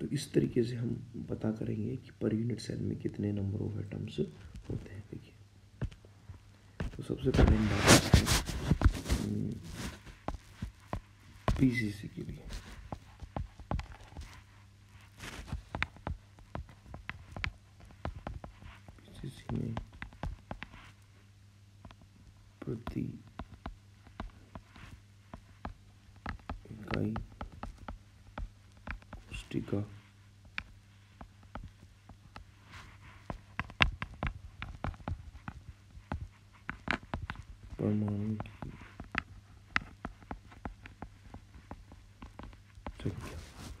तो इस तरीके से हम पता करेंगे कि पर यूनिट सेल में कितने नंबर ऑफ़ एटम्स होते हैं। देखिए तो सबसे पहले हम बात करते हैं पीसीसी के भी पीसीसी में प्रति इकाई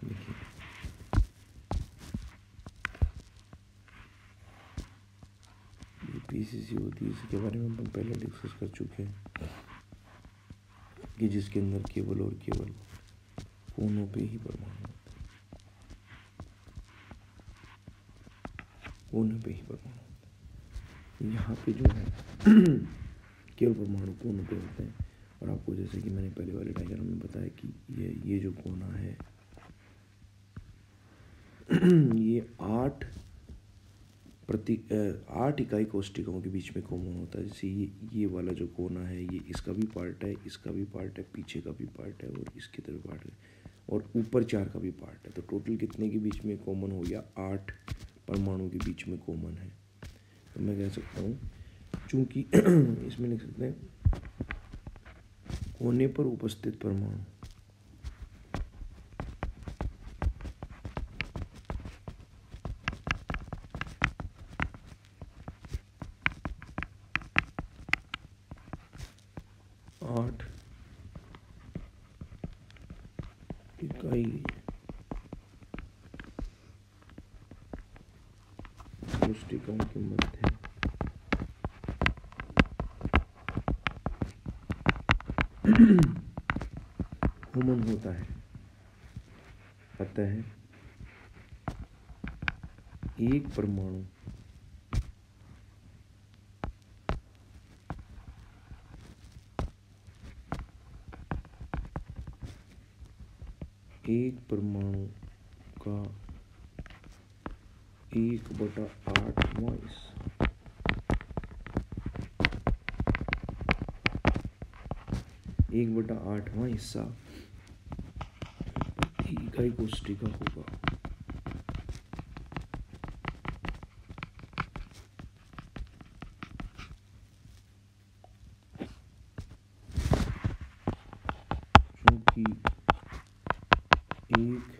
लिखिए पीसीसी होती है इसके बारे में हम पहले डिस्कस कर चुके हैं कि जिसके अंदर केवल और केवल कोनों पे ही परमाणु कोनों पे ही परमाणु होते हैं। यहाँ पे जो है, केवल परमाणु कोनों पे होते हैं। और आपको जैसे कि मैंने पहले वाले डायग्राम में बताया कि ये ये जो कोना है, ये आठ प्रति आठ इकाई कोष्टिकाओं के बीच में कॉमन होता है। जैसे ये ये वाला जो कोना है, ये इसका भी पार्ट है, इसका भी पार्ट है, पीछे का भी पार्ट है, और इसकी तरफ़ पार्ट है, और ऊपर चार का भी पार्ट है। तो टोटल कितने के बीच में कॉमन हो गया? आठ। परमाणु के बीच में कॉमन है। तो मैं कह सकता हूँ, चूँकि इसमें लिख सकते हैं, कोने पर उपस्थित परमाणु। आठ। इकाई। कोष्टिकाओं के मध्य होमन होता है। अतः एक परमाणु एक परमाणु का एक बटा आठ मॉइस एक बटा आठवां हिस्सा इकाई कोष्टिका होगा क्योंकि एक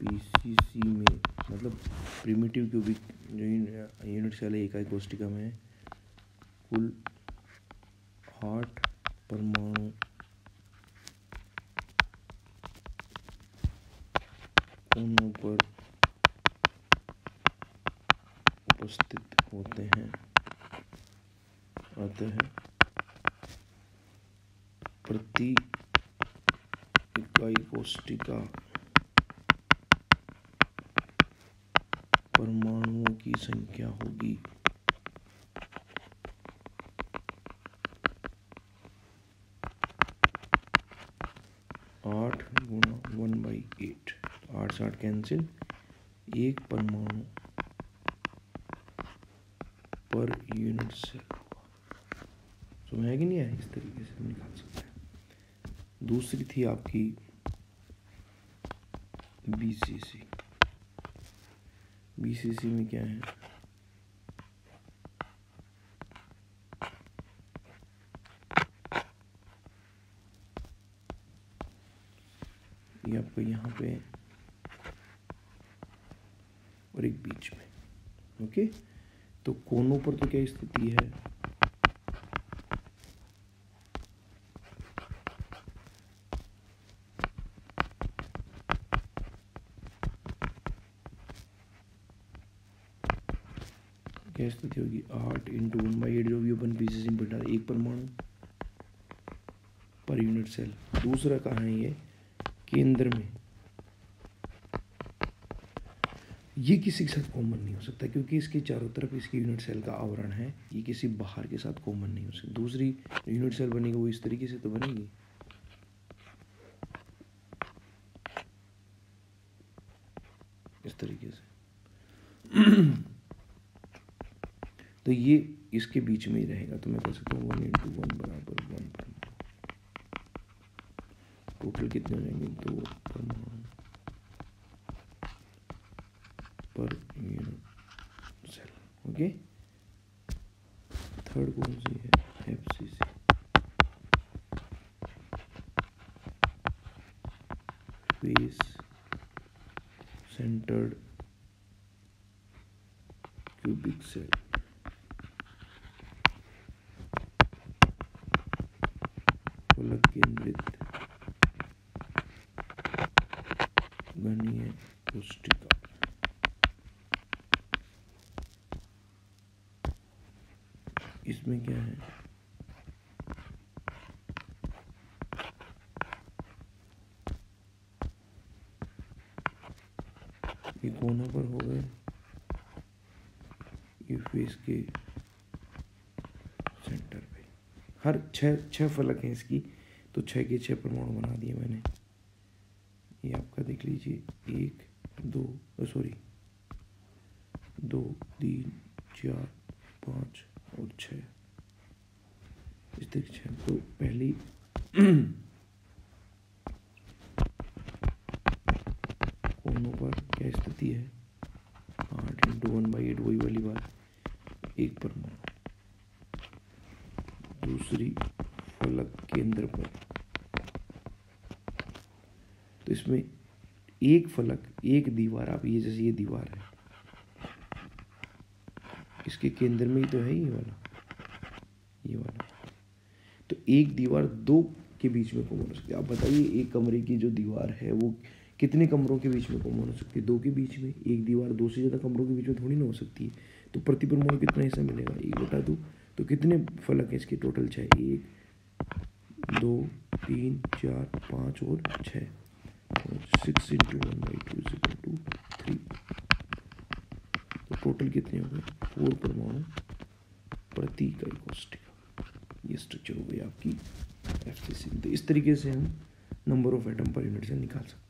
पीसीसी में मतलब प्रिमिटिव क्यूबिक जो यूनिट सेल है इकाई कोष्टिका में कुल आठ परमाणु पर उपस्थित होते हैं अतः प्रति इकाई कोष्टिका परमाणुओं की संख्या होगी। आठ गुणा वन बाई एट, आठ से आठ कैंसिल एक परमाणु पर यूनिट सेल समझ है कि नहीं है इस तरीके से हम निकाल सकते हैं। दूसरी थी आपकी बीसीसी बीसीसी में क्या है? ये आपको यहाँ पे और एक बीच में, ओके? तो कोनों पर तो क्या स्थिति है? क्या स्थिति होगी आठ इंटू वन बाई एट जो भी अपन पीसेस बैठा एक परमाणु पर यूनिट सेल दूसरा कहाँ है ये केंद्र में। ये किसी के साथ कॉमन नहीं हो सकता, क्योंकि इसके चारों तरफ़ इसकी यूनिट सेल का आवरण है। ये किसी बाहर के साथ कॉमन नहीं हो सकता। दूसरी यूनिट सेल बनेगी, वो इस तरीके से तो बनेगी। इस तरीके से। तो ये इसके बीच में ही रहेगा। तो मैं कह सकता हूँ वन इंटू वन बराबर वन टोटल कितने हो जाएँगे दो परमाणु पर सेल ओके थर्ड कौन सी है F C C face centred cubic cell फलक केंद्रित गणीय पुष्टिका इसमें क्या है? ये कोना पर हो गए। ये फेस के हर छः छः फलक हैं इसकी तो छः के छः परमाणु बना दिए मैंने। ये आपका देख लीजिए, एक, दो सॉरी दो, तीन, चार, पाँच और छः इस तरीके छः तो पहली कोनों पर क्या स्थिति है? आठ इंटू वन बाई एट वही वाली बात। एक परमाणु। दूसरी फलक केंद्र पर। तो इसमें एक फलक, एक दीवार, आप ये जैसे ये दीवार है। इसके केंद्र में ही तो है ये वाला। ये वाला। तो एक दीवार दो के बीच में कॉमन हो सकती है। आप बताइए, एक कमरे की जो दीवार है, वो कितने कमरों के बीच में कॉमन हो सकती है? दो के बीच में? एक दीवार दो से ज़्यादा कमरों के बीच में थोड़ी ना हो सकती है। तो प्रति परमाणु कितना हिस्सा मिलेगा? एक बता दो। तो कितने फलक है इसके टोटल छः एक, दो, तीन, चार, पाँच और छः six into one by two is equal to three तो टोटल कितने हो गए? फोर परमाणु प्रति इकाई कोष्टिका ये स्ट्रक्चर हो गई आपकी एफ़ सी तो इस तरीके से हम number of atom per unit से निकाल सकते हैं।